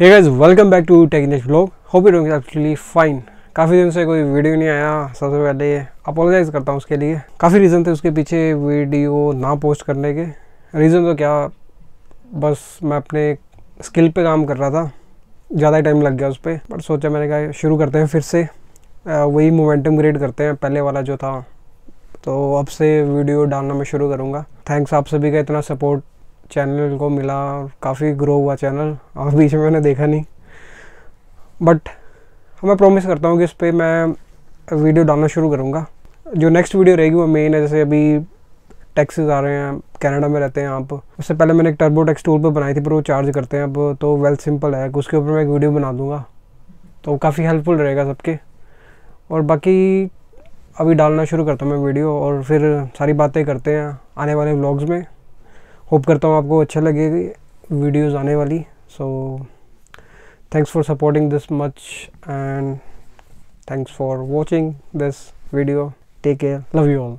Hey guys welcome back to technique blog hope you doing actually fine काफ़ी दिन से कोई वीडियो नहीं आया। सबसे पहले अपोलोजाइज़ करता हूँ उसके लिए। काफ़ी रीज़न थे उसके पीछे वीडियो ना पोस्ट करने के। रीज़न तो क्या, बस मैं अपने स्किल पे काम कर रहा था। ज़्यादा टाइम लग गया उस पर बट सोचा मैंने कहा शुरू करते हैं फिर से। वही मोमेंटम क्रिएट करते हैं, पहले वाला जो था। तो अब से वीडियो डालना मैं शुरू करूँगा। थैंक्स आप सभी का इतना सपोर्ट चैनल को मिला और काफ़ी ग्रो हुआ चैनल और बीच में मैंने देखा नहीं। बट मैं प्रॉमिस करता हूँ कि इस पर मैं वीडियो डालना शुरू करूँगा। जो नेक्स्ट वीडियो रहेगी वो मेन है, जैसे अभी टैक्सेस आ रहे हैं कनाडा में रहते हैं आप। उससे पहले मैंने एक टर्बो टैक्स टूल पर बनाई थी, पर वो चार्ज करते हैं अब तो वेल सिंपल है। उसके ऊपर मैं एक वीडियो बना दूँगा। तो काफ़ी हेल्पफुल रहेगा सबके। और बाकी अभी डालना शुरू करता हूँ मैं वीडियो और फिर सारी बातें करते हैं आने वाले व्लॉग्स में। होप करता हूँ आपको अच्छा लगेगी वीडियोस आने वाली। So thanks for supporting this much and thanks for watching this video take care love you all